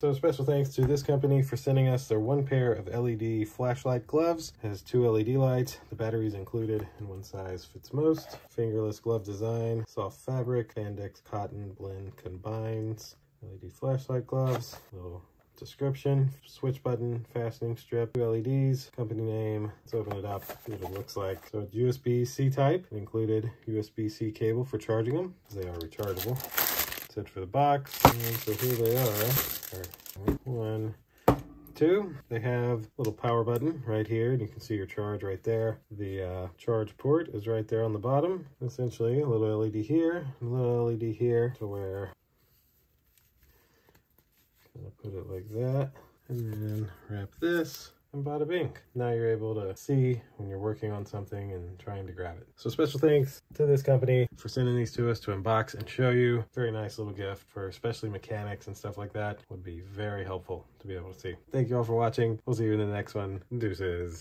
So special thanks to this company for sending us their one pair of LED flashlight gloves. It has two LED lights, the batteries included, and one size fits most. Fingerless glove design, soft fabric, spandex cotton blend combines. LED flashlight gloves, little description, switch button, fastening strip, two LEDs, company name. Let's open it up, see what it looks like. So it's USB-C type, included USB-C cable for charging them, they are rechargeable. For the box, and so here they are. One, two. They have a little power button right here, and you can see your charge right there. The uh, charge port is right there on the bottom. Essentially, a little LED here, a little LED here to where I'll put it like that and then wrap this and bada bing. Now you're able to see when you're working on something and trying to grab it. So special thanks to this company for sending these to us to unbox and show you. Very nice little gift for especially mechanics and stuff like that. Would be very helpful to be able to see. Thank you all for watching. We'll see you in the next one. Deuces.